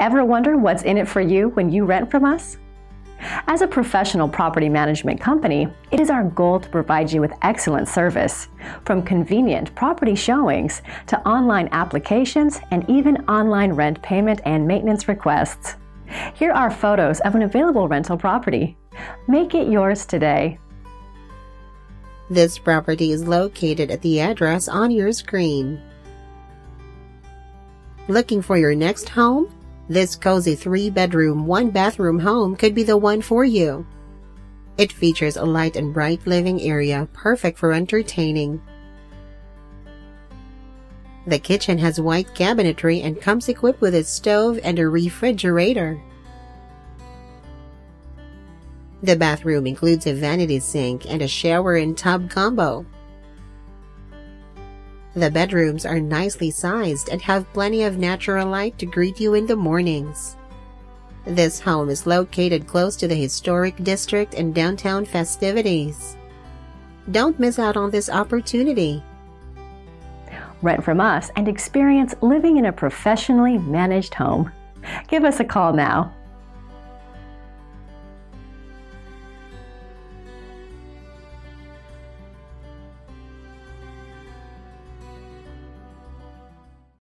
Ever wonder what's in it for you when you rent from us? As a professional property management company, it is our goal to provide you with excellent service, from convenient property showings to online applications and even online rent payment and maintenance requests. Here are photos of an available rental property. Make it yours today. This property is located at the address on your screen. Looking for your next home? This cozy three bedroom, one bathroom home could be the one for you. It features a light and bright living area perfect for entertaining. The kitchen has white cabinetry and comes equipped with a stove and a refrigerator. The bathroom includes a vanity sink and a shower and tub combo. The bedrooms are nicely sized and have plenty of natural light to greet you in the mornings. This home is located close to the historic district and downtown festivities. Don't miss out on this opportunity. Rent from us and experience living in a professionally managed home. Give us a call now